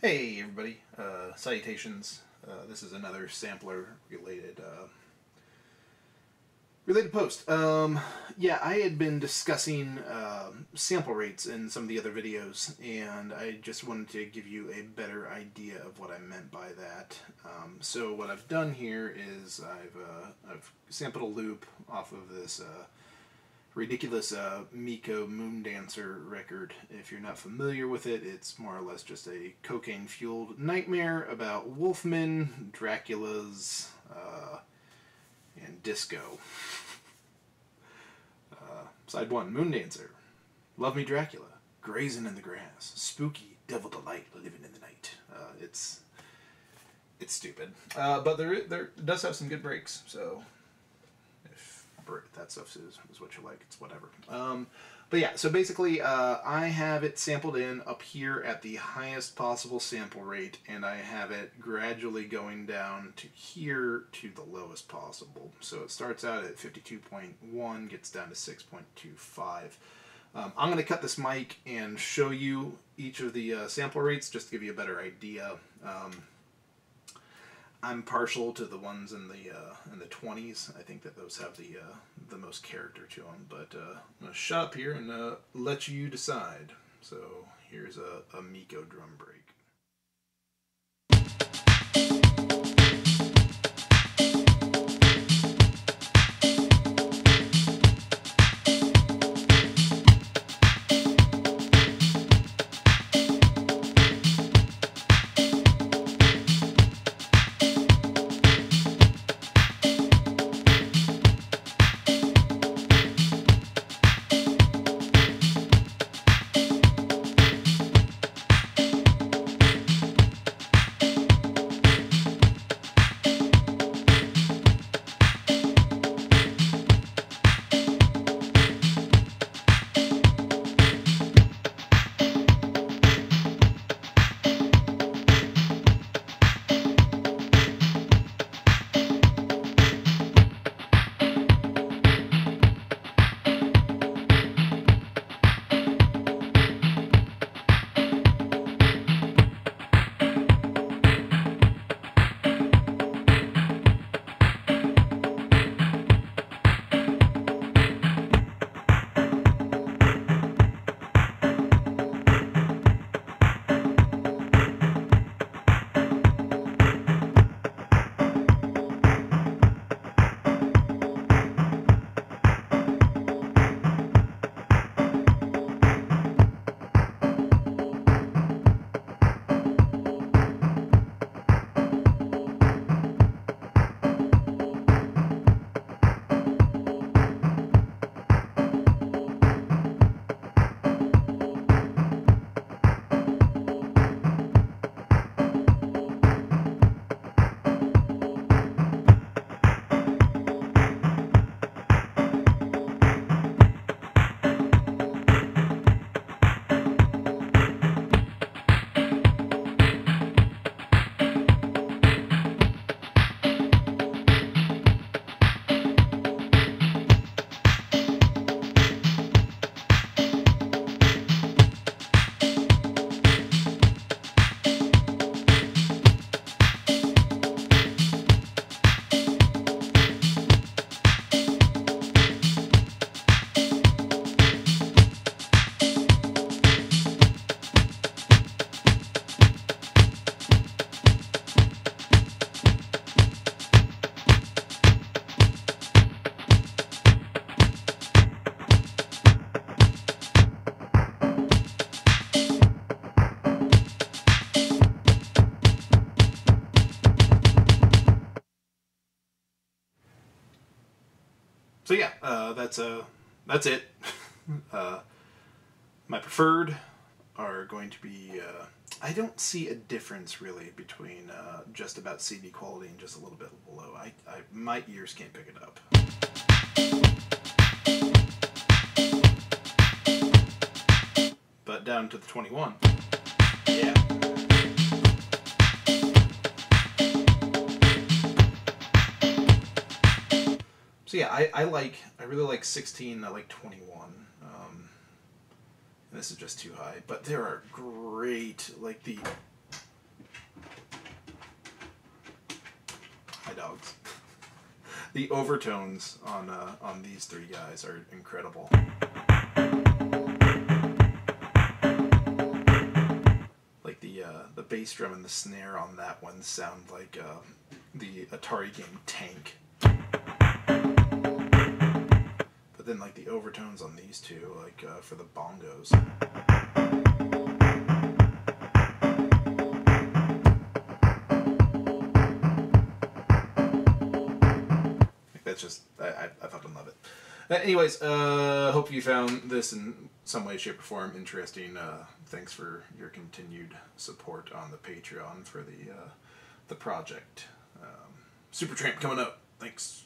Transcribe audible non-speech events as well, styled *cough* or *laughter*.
Hey everybody, uh, salutations. Uh, this is another sampler related uh, related post. Um, yeah, I had been discussing um sample rates in some of the other videos, and I just wanted to give you a better idea of what I meant by that. Um, so what I've done here is I've uh, I've sampled a loop off of this uh, ridiculous uh, Meco Moon Dancer record. If you're not familiar with it, it's more or less just a cocaine fueled nightmare about Wolfman, Draculas, uh, and disco. *laughs* Uh, side one Moon Dancer, Love Me Dracula. Grazing in the grass. Spooky devil delight living in the night. Uh, it's it's stupid. Uh, but there, there does have some good breaks, so that stuff is, is what you like, it's whatever. Um, but yeah, so basically, uh, I have it sampled in up here at the highest possible sample rate, and I have it gradually going down to here to the lowest possible. So it starts out at 52.1, gets down to 6.25. Um, I'm going to cut this mic and show you each of the uh, sample rates just to give you a better idea. Um, I'm partial to the ones in the uh, in the 20s. I think that those have the uh, the most character to them. But uh, I'm gonna shut up here and uh, let you decide. So here's a, a Meco drum break. So yeah, uh, that's uh, that's it. *laughs* uh, my preferred are going to be. Uh, I don't see a difference really between uh, just about CD quality and just a little bit below. I, I my ears can't pick it up. But down to the 21. yeah, I, I like, I really like 16, I like 21. Um, this is just too high, but there are great, like the, high dogs, *laughs* the overtones on, uh, on these three guys are incredible. Like the, uh, the bass drum and the snare on that one sound like, uh, the Atari game Tank. Then like the overtones on these two, like uh, for the bongos. That's just I, I, I fucking love it. Uh, anyways, uh, hope you found this in some way, shape, or form interesting. Uh, thanks for your continued support on the Patreon for the uh, the project. Um, Super Tramp coming up. Thanks.